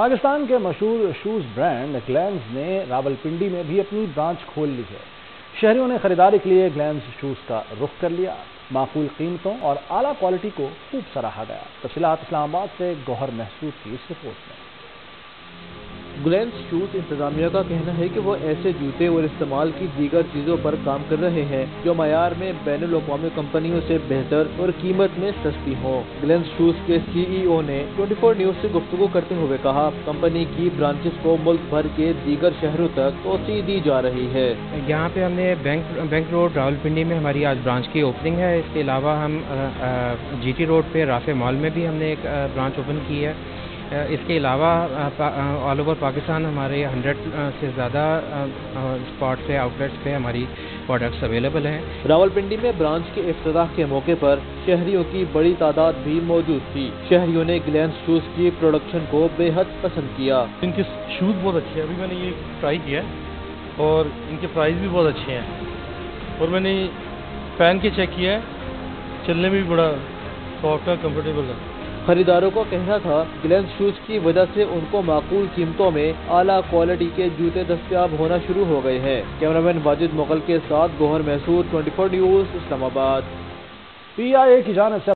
पाकिस्तान के मशहूर shoes brand glans ने रावलपिंडी में भी अपनी ब्रांच खोल ली है। शहरियों ने खरीदारी के लिए ग्लैंस शूज़ का रुख कर लिया। माकूल कीमतों और आला क्वालिटी को खूब सराहा गया। तफसीत इस्लामाबाद से गौहर महसूस की इस रिपोर्ट में। ग्लैंस शूज़ इंतजामिया का कहना है कि वो ऐसे जूते और इस्तेमाल की दीगर चीज़ों पर काम कर रहे हैं, जो मैार में बैन अवी कंपनियों से बेहतर और कीमत में सस्ती हों। ग्लैंस शूज़ के सीईओ ने 24 न्यूज़ से गुफ्तु करते हुए कहा, कंपनी की ब्रांचेस को मुल्क भर के दीगर शहरों तक तोसी दी जा रही है। यहाँ पे हमने बैंक बैंक रोड, रावलपिंडी में हमारी आज ब्रांच की ओपनिंग है। इसके अलावा हम जी टी रोड पे राफे मॉल में भी हमने एक ब्रांच ओपन की है। इसके अलावा ऑल ओवर पाकिस्तान हमारे हंड्रेड से ज़्यादा स्पॉट पे आउटलेट्स पे हमारी प्रोडक्ट्स अवेलेबल हैं। रावलपिंडी में ब्रांच के अफ्ताह के मौके पर शहरियों की बड़ी तादाद भी मौजूद थी। शहरियों ने ग्लैंस शूज़ की प्रोडक्शन को बेहद पसंद किया। इनके शूज़ बहुत अच्छे हैं। अभी मैंने ये ट्राई किया और इनके प्राइस भी बहुत अच्छे हैं। और मैंने पहन के चेक किया है। चलने में भी बड़ा सॉफ्ट है कम्फर्टेबल है। खरीदारों का कहना था ग्लेंस शूज़ की वजह से उनको माकूल कीमतों में आला क्वालिटी के जूते दस्तियाब होना शुरू हो गए हैं। कैमरामैन वाजिद मुगल के साथ Gohar Mysore 24 news, Islamabad. P I A की जानब से